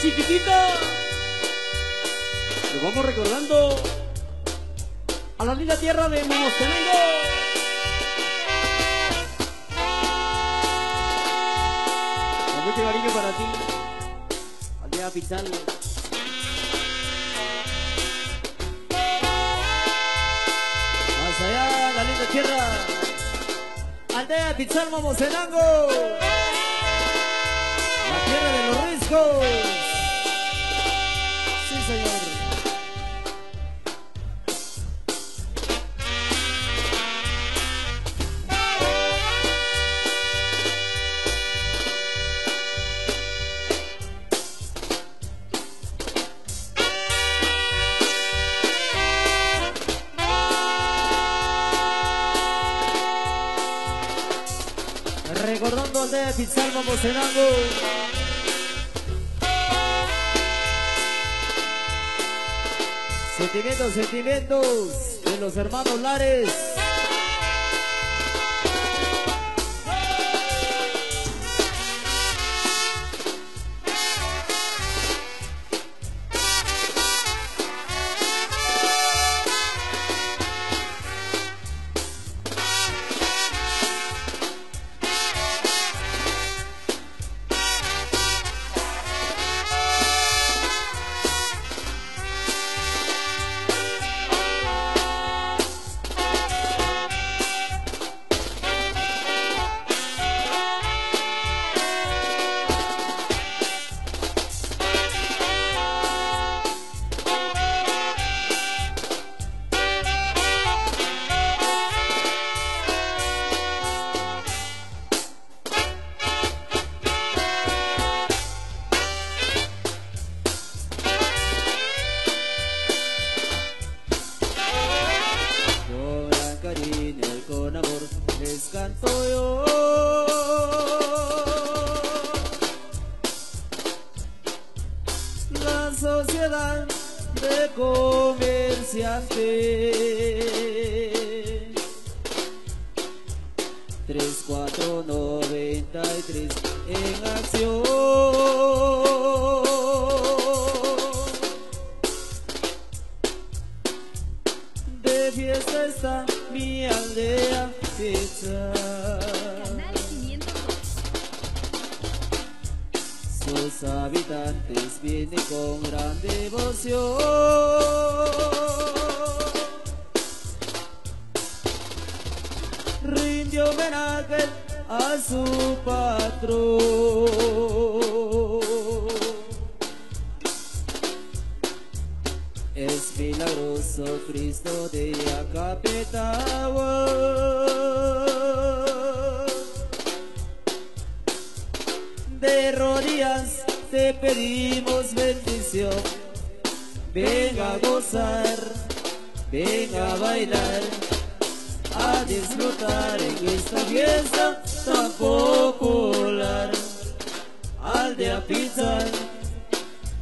chiquitita. Lo vamos recordando a la linda tierra de Momostenango. Con mucho cariño para ti, aldea Pichal. Más allá, la linda tierra, aldea Pichal Momostenango. La tierra de los riscos. Recordando de Pizzal, vamos cenando. Sentimientos, sentimientos de los hermanos Lares. Sociedad de comerciantes. Tres, cuatro, noventa y tres en acción. De fiesta está mi aldea. Vienen con gran devoción. Rinde homenaje a su patrón. Es milagroso Cristo de Acapetagua. De rodillas te pedimos bendición. Venga a gozar, venga a bailar, a disfrutar en esta fiesta tan popular. Aldea Pizza,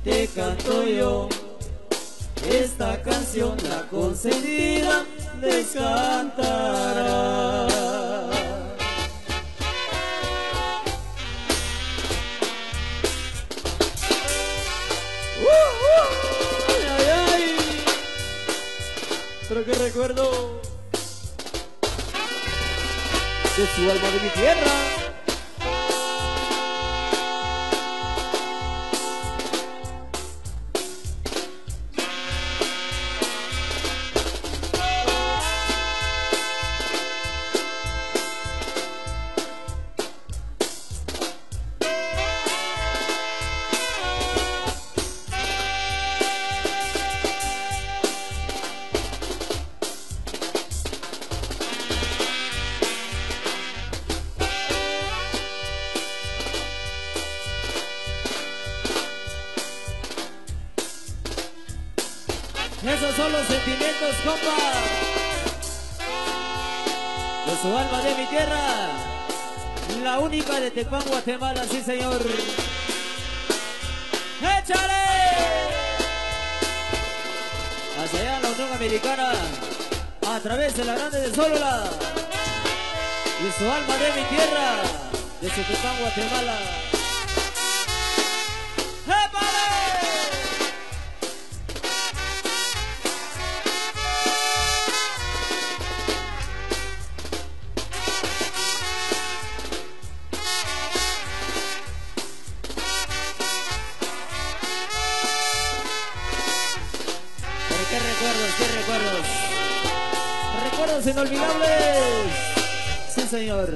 te canto yo. Esta canción la concedida les Que recuerdo de su alma de mi tierra. Esos son los sentimientos, compa. De su alma de mi tierra. La única de Tepán, Guatemala, sí señor. ¡Échale! Hacia allá la Unión Americana. A través de la grande de Solola. Y su alma de mi tierra. De Tepán, Guatemala. Inolvidables. Sí, señor.